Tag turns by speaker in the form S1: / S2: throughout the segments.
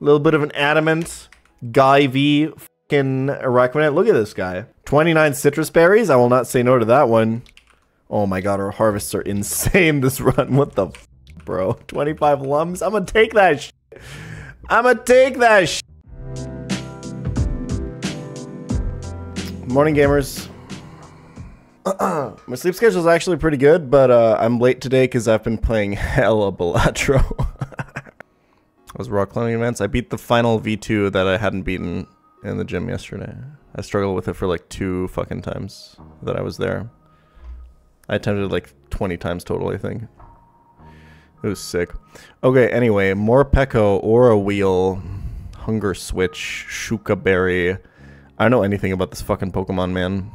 S1: little bit of an adamant. Guy V fucking Araquanid. Look at this guy. 29 Sitrus berries. I will not say no to that one. Oh my god, our harvests are insane this run. What the f bro? 25 lums? I'm gonna take that sh I'm gonna take that sh Morning, gamers. My sleep schedule is actually pretty good, but uh, I'm late today because I've been playing hella Balatro. Was rock climbing events. I beat the final V2 that I hadn't beaten in the gym yesterday. I struggled with it for like two fucking times that I was there. I attempted like 20 times total, I think. It was sick. Okay, anyway, Morpeko, Aura Wheel, Hunger Switch, Shuca Berry. I don't know anything about this fucking Pokemon, man.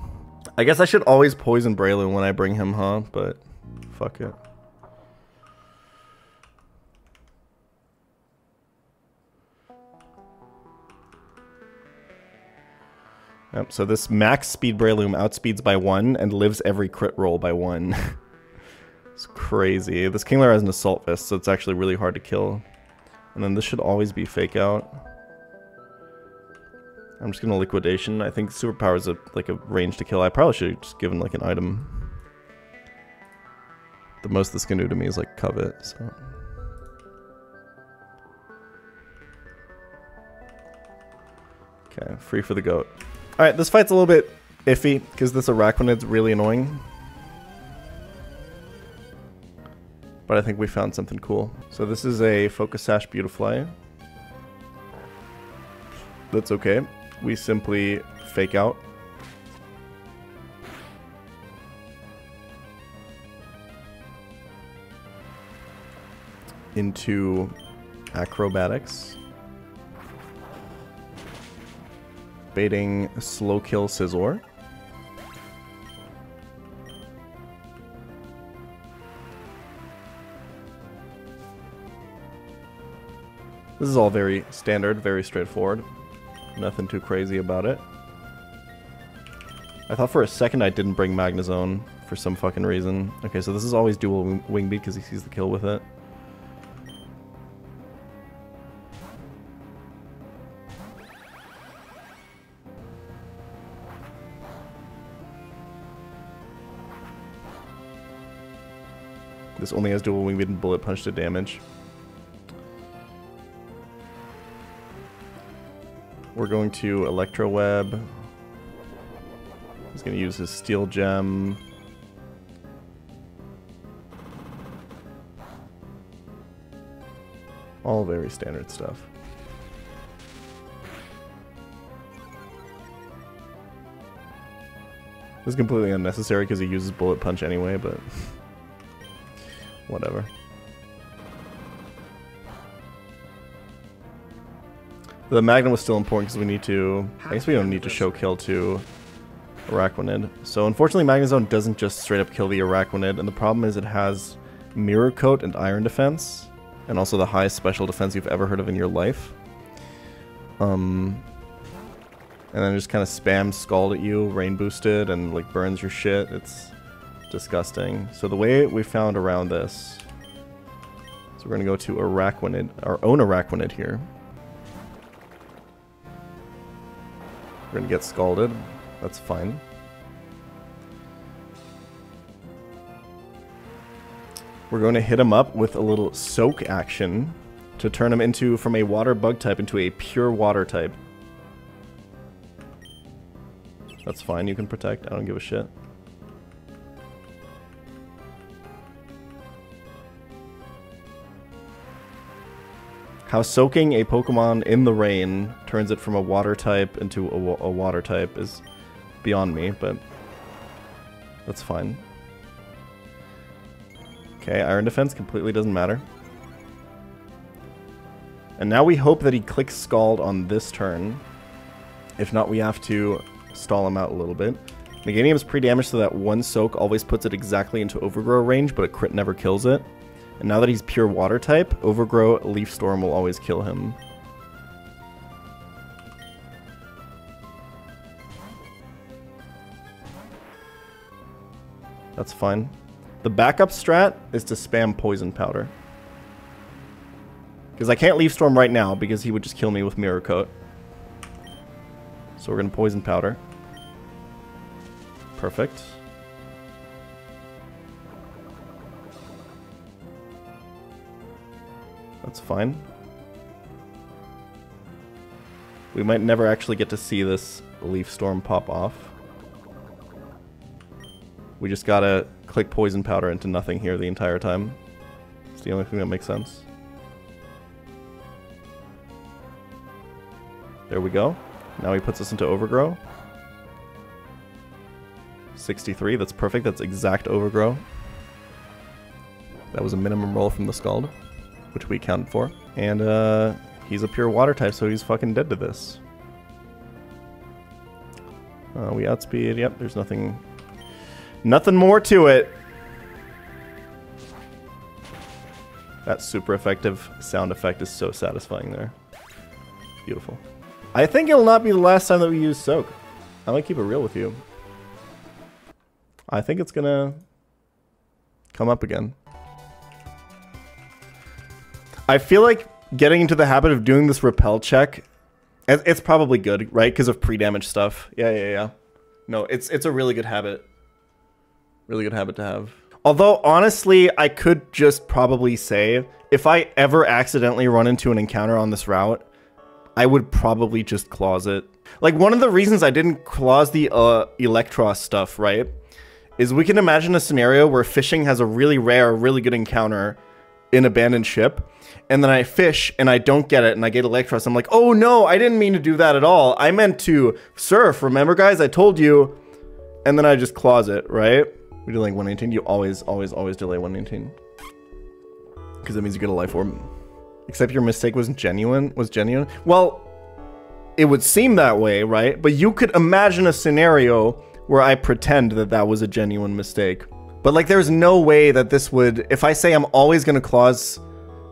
S1: I guess I should always poison Breloom when I bring him, huh? But fuck it. Yep, so this max speed Breloom outspeeds by one and lives every crit roll by one. it's crazy. This Kingler has an Assault Fist, so it's actually really hard to kill. And then this should always be Fake Out. I'm just gonna Liquidation. I think Superpower is a, like a range to kill. I probably should have just given like an item. The most this can do to me is like Covet, so... Okay, free for the goat. Alright, this fight's a little bit iffy, because this Araquanid's really annoying. But I think we found something cool. So this is a Focus Sash Beautifly. That's okay. We simply fake out. Into acrobatics. Baiting slow kill Scizor. This is all very standard, very straightforward. Nothing too crazy about it. I thought for a second I didn't bring Magnezone for some fucking reason. Okay, so this is always dual Wingbeat because he sees the kill with it. This only has dual wing beat and bullet punch to damage. We're going to Electro Web. He's going to use his Steel Gem. All very standard stuff. This is completely unnecessary because he uses Bullet Punch anyway, but... whatever. The Magnum was still important because we need to... I guess we don't need to show kill to Araquanid. So unfortunately Magnezone doesn't just straight up kill the Araquanid, and the problem is it has Mirror Coat and Iron Defense, and also the highest special defense you've ever heard of in your life. Um, and then just kind of spam Scald at you, Rain Boosted, and like burns your shit. It's disgusting. So the way we found around this, so we're gonna go to Araquanid, our own Araquanid here. We're gonna get scalded. That's fine. We're going to hit him up with a little soak action to turn him into from a water bug type into a pure water type. That's fine, you can protect, I don't give a shit. How soaking a Pokemon in the rain turns it from a water type into a, a water type is beyond me, but that's fine. Okay, Iron Defense completely doesn't matter. And now we hope that he clicks Scald on this turn. If not, we have to stall him out a little bit. Meganium's pre-damaged so that one Soak always puts it exactly into Overgrow range, but a crit never kills it. And now that he's pure water type, Overgrow Leaf Storm will always kill him. That's fine. The backup strat is to spam Poison Powder. Because I can't Leaf Storm right now because he would just kill me with Mirror Coat. So we're going to Poison Powder. Perfect. That's fine. We might never actually get to see this Leaf Storm pop off. We just gotta click Poison Powder into nothing here the entire time. It's the only thing that makes sense. There we go. Now he puts us into Overgrow. 63, that's perfect. That's exact Overgrow. That was a minimum roll from the Scald, which we accounted for. And uh, he's a pure water type, so he's fucking dead to this. Uh, we outspeed. Yep, there's nothing... Nothing more to it. That super effective sound effect is so satisfying there. Beautiful. I think it'll not be the last time that we use Soak. I might keep it real with you. I think it's gonna come up again. I feel like getting into the habit of doing this repel check, it's probably good, right? Because of pre-damage stuff. Yeah, yeah, yeah. No, it's it's a really good habit. Really good habit to have. Although, honestly, I could just probably say, if I ever accidentally run into an encounter on this route, I would probably just clause it. Like, one of the reasons I didn't clause the uh, Eelektross stuff, right, is we can imagine a scenario where fishing has a really rare, really good encounter in Abandoned Ship, and then I fish and I don't get it and I get Eelektross. I'm like, oh no, I didn't mean to do that at all. I meant to surf. Remember, guys? I told you. And then I just clause it, right? We like 118. You always, always, always delay 118. Because that means you get a life orb. Except your mistake wasn't genuine. Was genuine. Well, it would seem that way, right? But you could imagine a scenario where I pretend that that was a genuine mistake. But like, there's no way that this would. If I say I'm always gonna clause,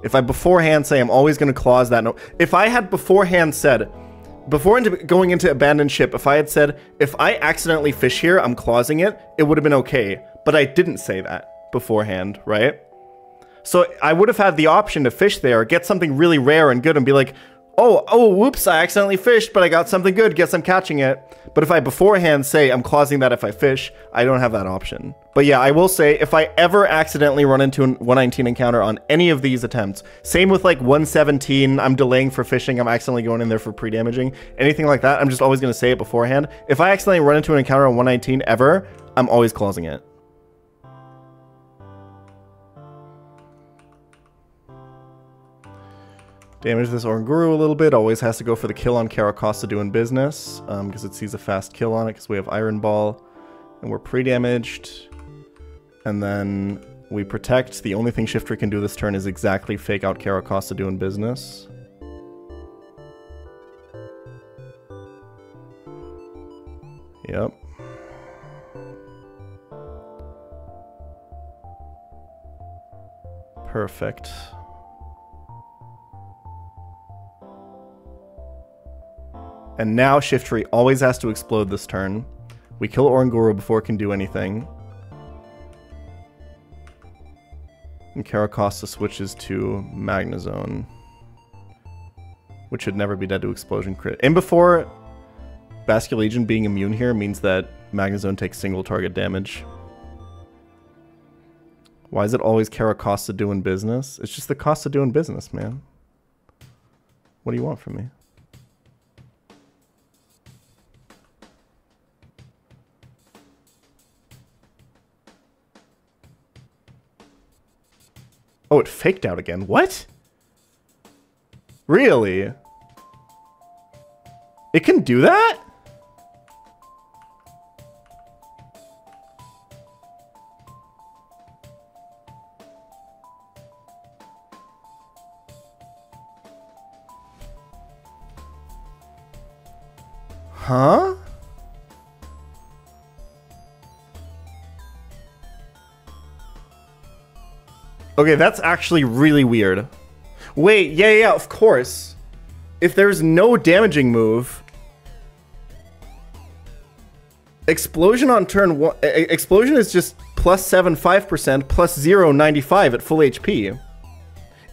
S1: if I beforehand say I'm always gonna clause that note. If I had beforehand said, before into, going into abandoned ship, if I had said if I accidentally fish here, I'm clausing it, it would have been okay. But I didn't say that beforehand, right? So I would have had the option to fish there, get something really rare and good, and be like, oh, oh, whoops, I accidentally fished, but I got something good, guess I'm catching it. But if I beforehand say I'm clausing that if I fish, I don't have that option. But yeah, I will say, if I ever accidentally run into a 119 encounter on any of these attempts, same with like 117, I'm delaying for fishing, I'm accidentally going in there for pre-damaging, anything like that, I'm just always going to say it beforehand. If I accidentally run into an encounter on 119 ever, I'm always clausing it. Damage this Oranguru a little bit. Always has to go for the kill on Carracosta doing business. Because um, it sees a fast kill on it because we have Iron Ball. And we're pre-damaged. And then we protect. The only thing Shiftry can do this turn is exactly fake out Carracosta doing business. Yep. Perfect. And now Shiftry always has to explode this turn. We kill Oranguru before it can do anything. And Carracosta switches to Magnezone. Which should never be dead to Explosion crit. And before Basculegion being immune here means that Magnezone takes single target damage. Why is it always Carracosta doing business? It's just the cost of doing business, man. What do you want from me? Oh, it faked out again. What? Really? It can do that? Huh? Okay, that's actually really weird. Wait, yeah, yeah, of course. If there's no damaging move... Explosion on turn one... Explosion is just plus 7, 5%, plus 0, 95 at full HP.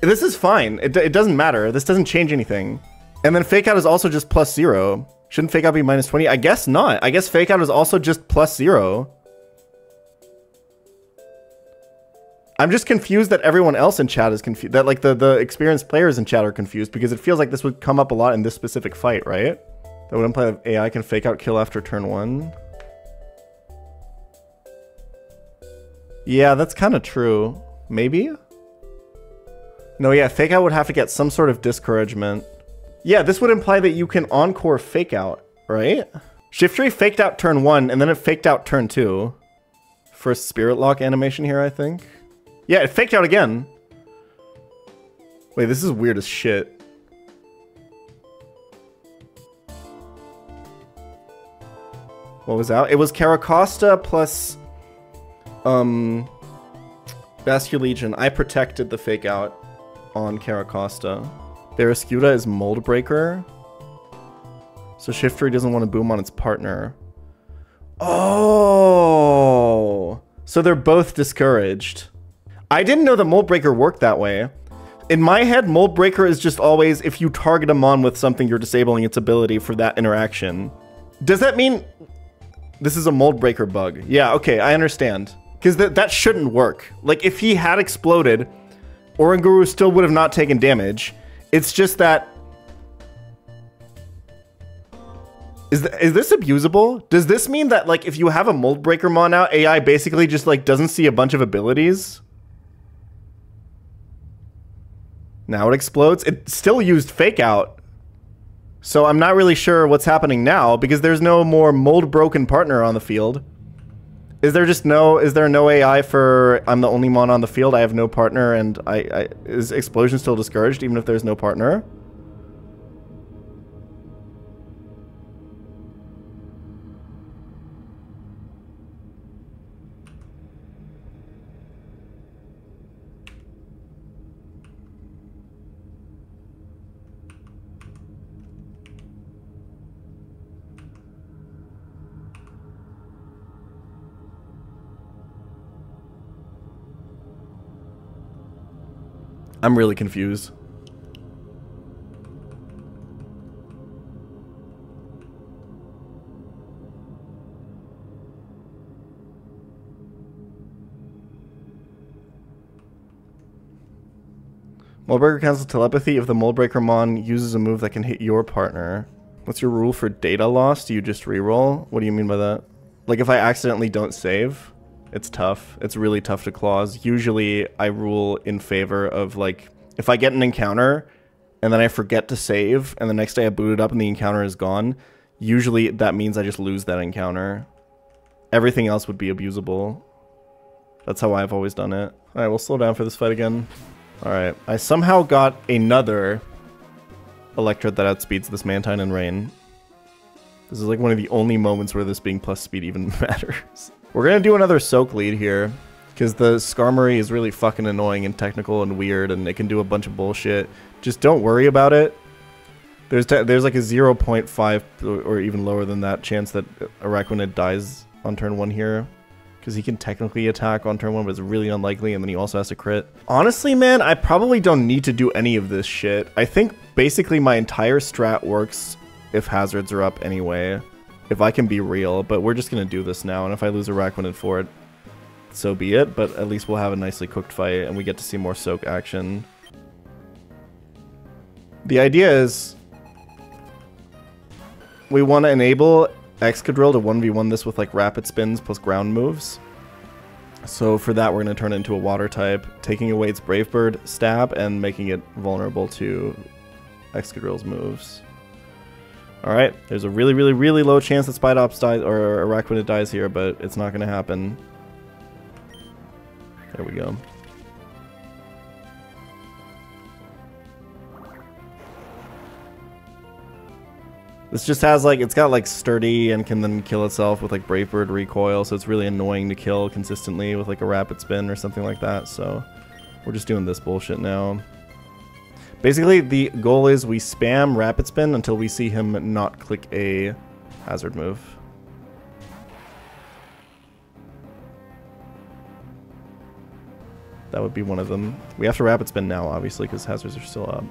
S1: This is fine. It, it doesn't matter. This doesn't change anything. And then fake out is also just plus zero. Shouldn't fake out be minus 20? I guess not. I guess fake out is also just plus zero. I'm just confused that everyone else in chat is confused. That like the, the experienced players in chat are confused because it feels like this would come up a lot in this specific fight, right? That would imply that AI can fake out kill after turn one. Yeah, that's kind of true. Maybe? No, yeah, fake out would have to get some sort of discouragement. Yeah, this would imply that you can encore fake out, right? Shiftry faked out turn one, and then it faked out turn two. First spirit lock animation here, I think. Yeah, it faked out again. Wait, this is weird as shit. What was out? It was Carracosta plus um Basculegion. I protected the fake out on Carracosta. Barraskewda is Mold Breaker. So Shiftry doesn't want to boom on its partner. Oh! So they're both discouraged. I didn't know that Mold Breaker worked that way. In my head, Mold Breaker is just always if you target a Mon with something, you're disabling its ability for that interaction. Does that mean this is a Mold Breaker bug? Yeah, okay, I understand. Because th that shouldn't work. Like, if he had exploded, Oranguru still would have not taken damage. It's just that... Is, th is this abusable? Does this mean that, like, if you have a Mold Breaker Mon out, AI basically just, like, doesn't see a bunch of abilities? Now it explodes. It still used Fake Out. So I'm not really sure what's happening now, because there's no more Mold Broken partner on the field. Is there just no? Is there no AI for I'm the only mon on the field? I have no partner, and I, I is explosion still discouraged even if there's no partner? I'm really confused. Moldbreaker cancels telepathy if the Moldbreaker Mon uses a move that can hit your partner. What's your rule for data loss? Do you just reroll? What do you mean by that? Like if I accidentally don't save? It's tough. It's really tough to clause. Usually I rule in favor of like if I get an encounter and then I forget to save and the next day I boot it up and the encounter is gone, usually that means I just lose that encounter. Everything else would be abusable. That's how I've always done it. Alright, we'll slow down for this fight again. Alright, I somehow got another Electrode that outspeeds this Mantine and Rain. This is like one of the only moments where this being plus speed even matters. We're gonna do another soak lead here, because the Skarmory is really fucking annoying and technical and weird, and it can do a bunch of bullshit. Just don't worry about it. There's there's like a 0.5 or even lower than that chance that Araquanid dies on turn one here. Because he can technically attack on turn one, but it's really unlikely, and then he also has to crit. Honestly, man, I probably don't need to do any of this shit. I think basically my entire strat works if hazards are up anyway if I can be real, but we're just going to do this now, and if I lose a Araquanid for it, so be it, but at least we'll have a nicely cooked fight, and we get to see more soak action. The idea is we want to enable Excadrill to 1v1 this with like rapid spins plus ground moves. So for that, we're going to turn it into a water type, taking away its Brave Bird stab and making it vulnerable to Excadrill's moves. Alright, there's a really, really, really low chance that Spidops dies, or Araquanid dies here, but it's not going to happen. There we go. This just has like, it's got like sturdy and can then kill itself with like Brave Bird recoil, so it's really annoying to kill consistently with like a rapid spin or something like that, so we're just doing this bullshit now. Basically, the goal is we spam Rapid Spin until we see him not click a hazard move. That would be one of them. We have to rapid spin now, obviously, because hazards are still up.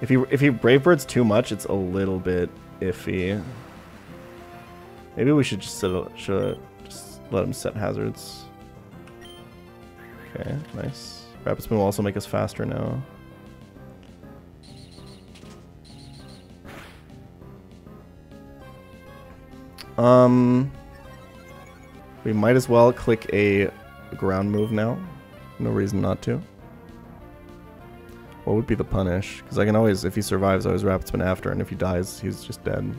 S1: If he if he brave birds too much, it's a little bit iffy. Maybe we should just set a, should just let him set hazards. Okay, nice. Rapid spin will also make us faster now. Um, we might as well click a ground move now. No reason not to. What would be the punish? Because I can always, if he survives, I always rapid spin after, and if he dies, he's just dead.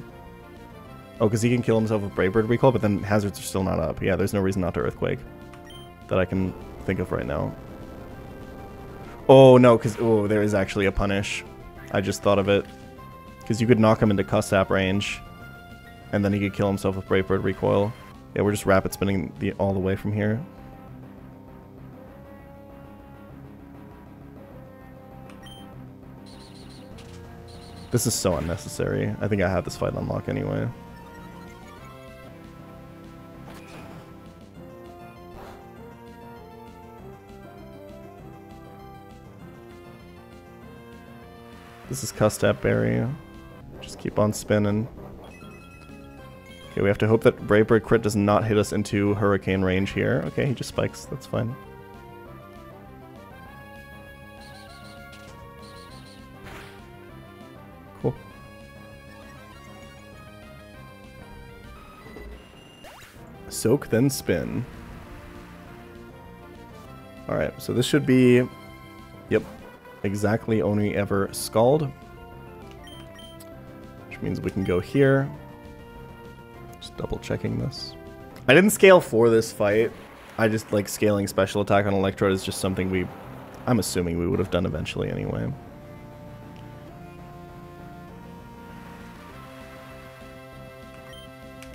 S1: Oh, because he can kill himself with Brave Bird Recoil, but then hazards are still not up. Yeah, there's no reason not to Earthquake that I can think of right now. Oh, no, because, oh, there is actually a punish. I just thought of it. Because you could knock him into Custap range, and then he could kill himself with Brave Bird Recoil. Yeah, we're just rapid spinning the all the way from here. This is so unnecessary. I think I have this fight unlock anyway. This is Custap Berry. Just keep on spinning. Okay, we have to hope that Brave crit does not hit us into Hurricane range here. Okay, he just spikes. That's fine. Cool. Soak, then spin. Alright, so this should be... Yep, exactly only ever Scald. Which means we can go here. Just double checking this. I didn't scale for this fight. I just like scaling special attack on Electrode is just something we, I'm assuming we would have done eventually anyway.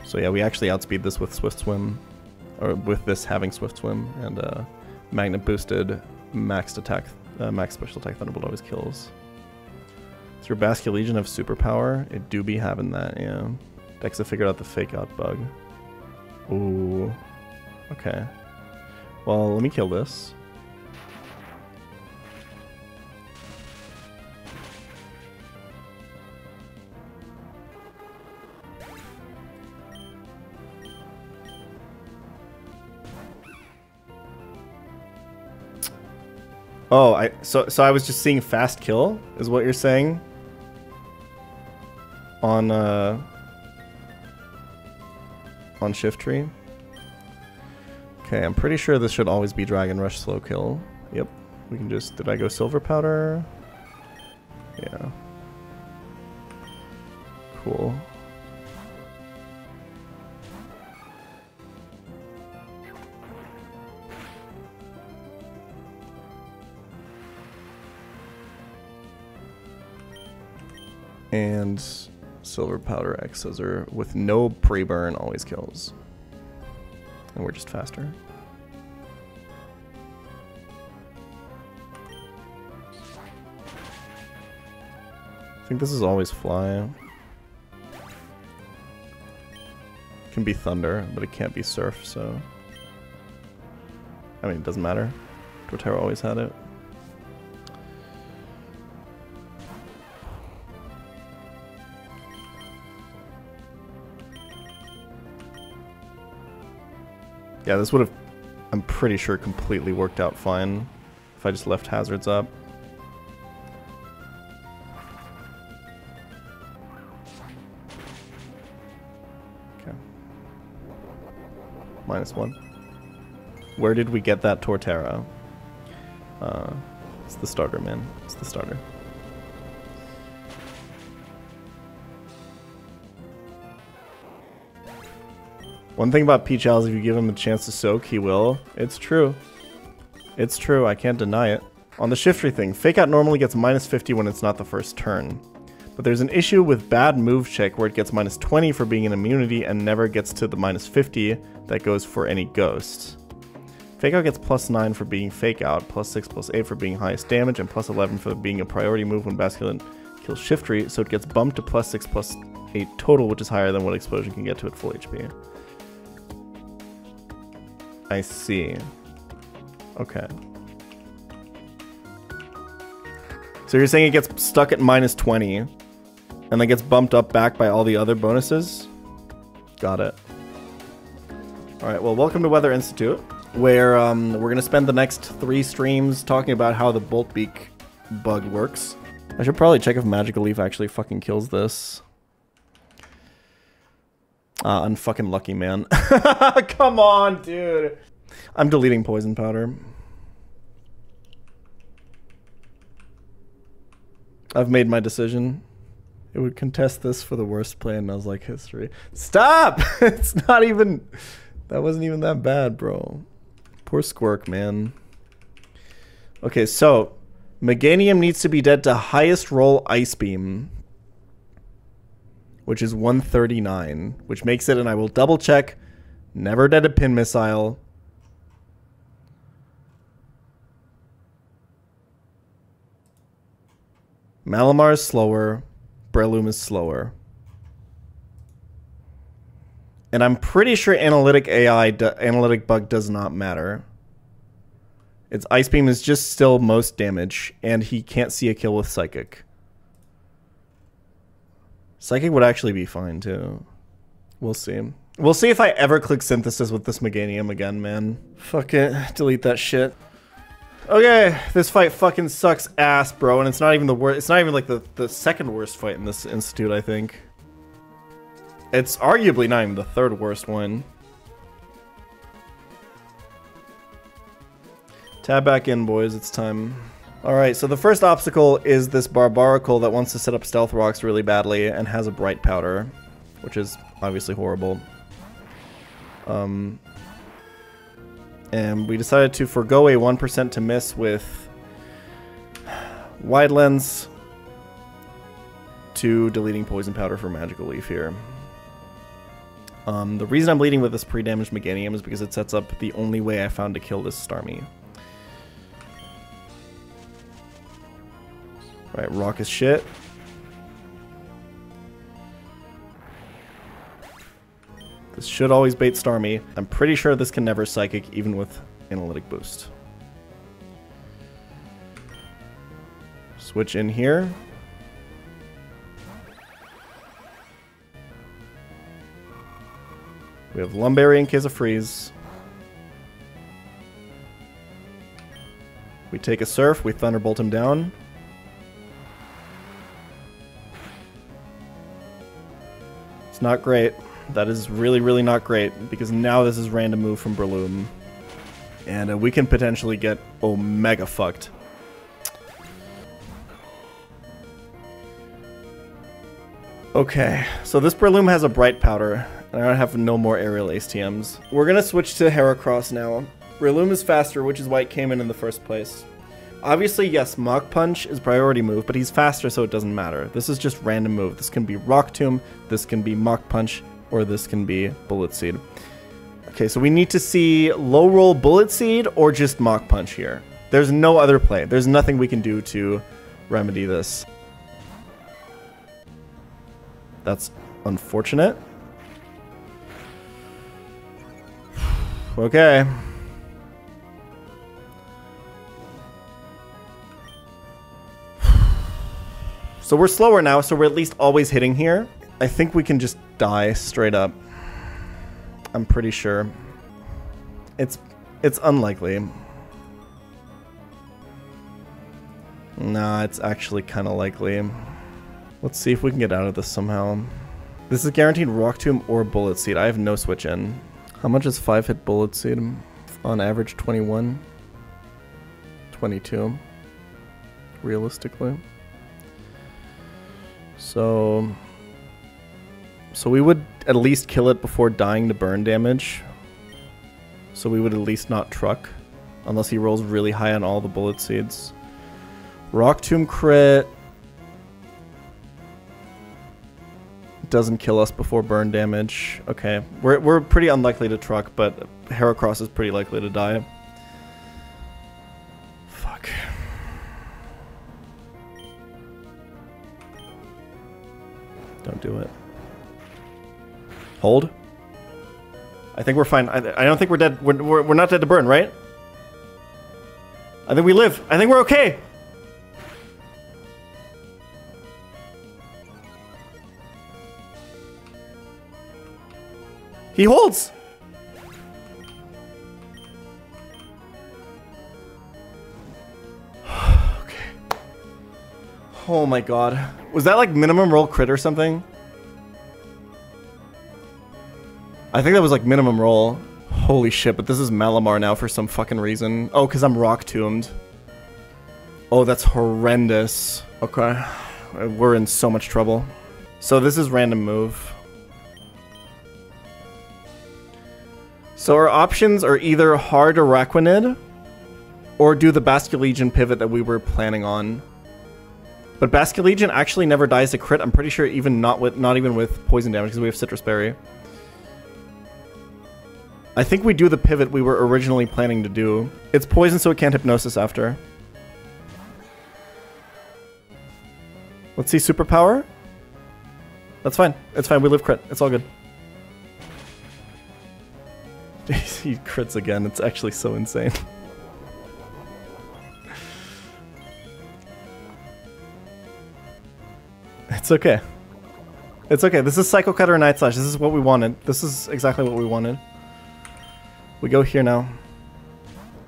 S1: So yeah, we actually outspeed this with Swift Swim, or with this having Swift Swim, and uh, Magnet boosted maxed attack, uh, max special attack Thunderbolt always kills. Does your Basculegion have superpower? It do be having that, yeah. Dexa figured out the fake out bug. Ooh. Okay. Well, let me kill this. Oh, I so so I was just seeing fast kill is what you're saying on uh on Shiftry. Okay, I'm pretty sure this should always be Dragon Rush slow kill. Yep. We can just did I go silver powder? Yeah. Cool. And silver powder X, are with no pre-burn always kills. And we're just faster. I think this is always fly. Can be thunder, but it can't be surf, so... I mean, it doesn't matter. Torterra always had it. Yeah, this would have, I'm pretty sure, completely worked out fine if I just left hazards up. Okay. Minus one. Where did we get that Torterra? Uh, it's the starter, man. It's the starter. One thing about pChal is if you give him a chance to soak, he will. It's true. It's true, I can't deny it. On the Shiftry thing, Fake Out normally gets minus 50 when it's not the first turn. But there's an issue with bad move check where it gets minus 20 for being an immunity and never gets to the minus 50 that goes for any ghost. Fake Out gets plus 9 for being Fake Out, plus 6 plus 8 for being highest damage, and plus 11 for being a priority move when Basculin kills Shiftry, so it gets bumped to plus 6 plus 8 total, which is higher than what Explosion can get to at full HP. I see. Okay. So you're saying it gets stuck at minus 20 and then gets bumped up back by all the other bonuses? Got it. Alright, well, welcome to Weather Institute, where um, we're going to spend the next three streams talking about how the Bolt Beak bug works. I should probably check if Magical Leaf actually fucking kills this. Ah, unfucking lucky, man. Come on, dude. I'm deleting Poison Powder. I've made my decision. It would contest this for the worst play in Nuzlocke history. Stop! it's not even... That wasn't even that bad, bro. Poor Squirk, man. Okay, so... Meganium needs to be dead to highest roll Ice Beam. Which is 139. Which makes it, and I will double check, never dead a Pin Missile. Malamar is slower. Breloom is slower. And I'm pretty sure analytic AI, analytic bug does not matter. Its Ice Beam is just still most damage, and he can't see a kill with Psychic. Psychic would actually be fine, too. We'll see. We'll see if I ever click Synthesis with this Meganium again, man. Fuck it. Delete that shit. Okay, this fight fucking sucks ass, bro, and it's not even the worst. It's not even like the, the second worst fight in this institute, I think. It's arguably not even the third worst one. Tab back in, boys. It's time. Alright, so the first obstacle is this Barbaracle that wants to set up Stealth Rocks really badly and has a Bright Powder, which is obviously horrible. Um, and we decided to forego a 1% to miss with Wide Lens to deleting Poison Powder for Magical Leaf here. Um, the reason I'm leading with this pre-damaged Meganium is because it sets up the only way I found to kill this Starmie. Right, rock is shit. This should always bait Starmie. I'm pretty sure this can never Psychic, even with Analytic Boost. Switch in here. We have Lum Berry in case of freeze. We take a Surf, we Thunderbolt him down. Not great. That is really, really not great, because now this is random move from Breloom. And uh, we can potentially get Omega fucked. Okay, so this Breloom has a Bright Powder, and I don't have no more Aerial ATMs. We're gonna switch to Heracross now. Breloom is faster, which is why it came in in the first place. Obviously, yes, Mach Punch is priority move, but he's faster, so it doesn't matter. This is just random move. This can be Rock Tomb, this can be Mach Punch, or this can be Bullet Seed. Okay, so we need to see low roll Bullet Seed or just Mach Punch here. There's no other play. There's nothing we can do to remedy this. That's unfortunate. Okay. So we're slower now, so we're at least always hitting here. I think we can just die straight up. I'm pretty sure. It's it's unlikely. Nah, it's actually kind of likely. Let's see if we can get out of this somehow. This is guaranteed Rock Tomb or Bullet Seed. I have no switch in. How much is 5 hit Bullet Seed? On average 21. 22. Realistically. So... So we would at least kill it before dying to burn damage. So we would at least not truck. Unless he rolls really high on all the bullet seeds. Rock Tomb crit. Doesn't kill us before burn damage. Okay. We're, we're pretty unlikely to truck, but Heracross is pretty likely to die. Hold. I think we're fine. I, I don't think we're dead. We're, we're, we're not dead to burn, right? I think we live. I think we're okay. He holds. okay. Oh my god. Was that like minimum roll crit or something? I think that was like minimum roll. Holy shit, but this is Malamar now for some fucking reason. Oh, because I'm rock tombed. Oh, that's horrendous. Okay. We're in so much trouble. So this is random move. So our options are either hard Araquanid or do the Basculegion pivot that we were planning on. But Basculegion actually never dies to crit. I'm pretty sure even not with not even with poison damage because we have Sitrus Berry. I think we do the pivot we were originally planning to do. It's poison so it can't hypnosis after. Let's see superpower. That's fine. It's fine. We live crit. It's all good. he crits again. It's actually so insane. it's okay. It's okay. This is Psycho Cutter and Night Slash. This is what we wanted. This is exactly what we wanted. We go here now.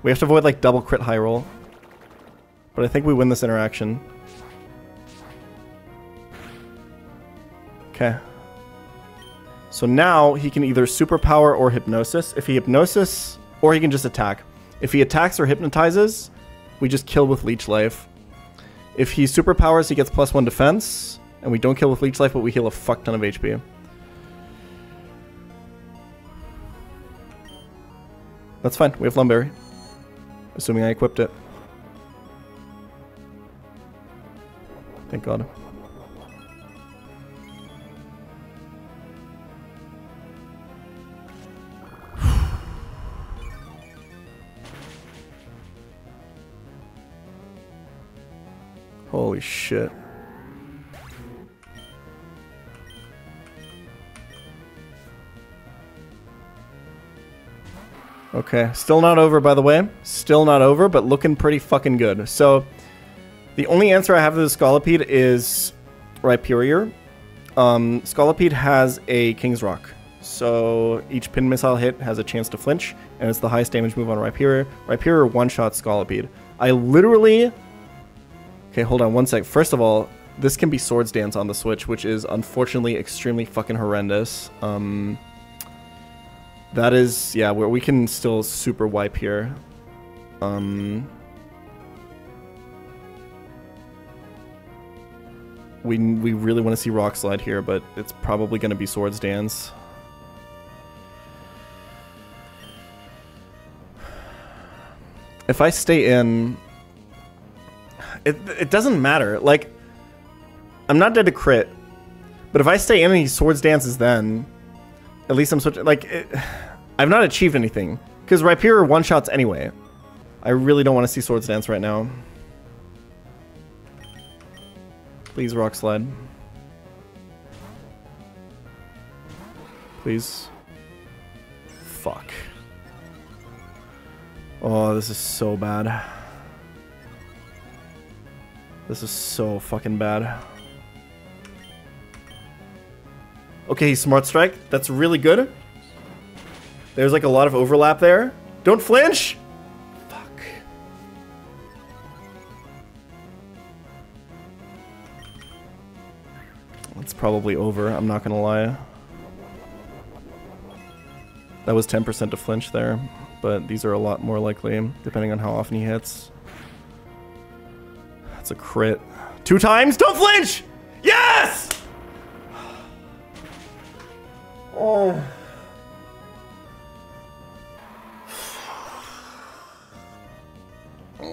S1: We have to avoid like double crit high roll. But I think we win this interaction. Okay. So now he can either superpower or hypnosis. If he hypnosis, or he can just attack. If he attacks or hypnotizes, we just kill with leech life. If he superpowers, he gets plus one defense, and we don't kill with leech life, but we heal a fuck ton of HP. That's fine. We have Lumberry. Assuming I equipped it. Thank God. Holy shit. Okay, still not over, by the way. Still not over, but looking pretty fucking good. So, the only answer I have to the Scolipede is Rhyperior. Um, Scolipede has a King's Rock. So, each pin missile hit has a chance to flinch, and it's the highest damage move on Rhyperior. Rhyperior one-shot Scolipede. I literally Okay, hold on one sec. First of all, this can be Swords Dance on the Switch, which is unfortunately extremely fucking horrendous. Um, that is, yeah, where we can still super wipe here. Um, we, we really want to see Rock Slide here, but it's probably going to be Swords Dance. If I stay in, it, it doesn't matter. Like, I'm not dead to crit, but if I stay in any swords dances then, at least I'm switching. Like, it, I've not achieved anything. Because Rhyperior one-shots anyway. I really don't want to see swords dance right now. Please, Rock Slide. Please. Fuck. Oh, this is so bad. This is so fucking bad. Okay, Smart Strike. That's really good. There's like a lot of overlap there. Don't flinch! Fuck. It's probably over, I'm not gonna lie. That was 10% to flinch there, but these are a lot more likely, depending on how often he hits. That's a crit. Two times? Don't flinch! Yes! Oh.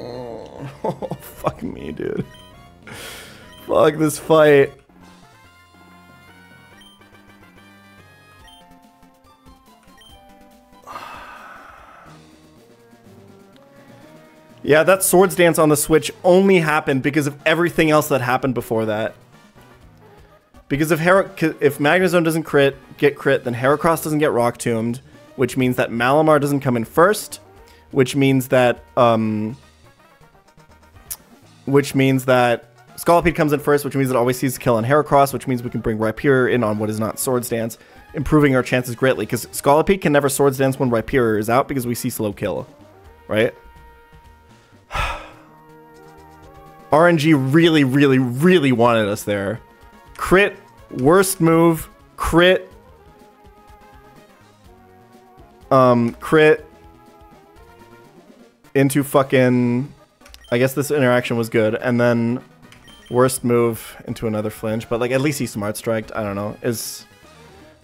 S1: Oh, fuck me, dude. Fuck this fight. Yeah, that Swords Dance on the Switch only happened because of everything else that happened before that. Because if Her if Magnezone doesn't crit, get crit, then Heracross doesn't get Rock Tombed, which means that Malamar doesn't come in first, which means that um, which means that Scolipede comes in first, which means it always sees kill on Heracross, which means we can bring Rhyperior in on what is not Swords Dance, improving our chances greatly, because Scolipede can never Swords Dance when Rhyperior is out because we see slow kill, right? RNG really, really, really wanted us there. Crit, worst move, crit, um, crit into fucking. I guess this interaction was good, and then worst move into another flinch. But like, at least he smart striked. I don't know. Is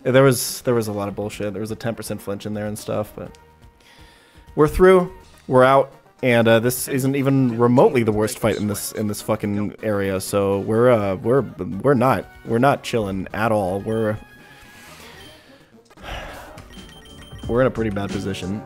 S1: there was there was a lot of bullshit. There was a 10% flinch in there and stuff, but we're through. We're out and uh, this isn't even remotely the worst fight in this in this fucking area. So we're uh, we're we're not we're not chilling at all. We're we're in a pretty bad position.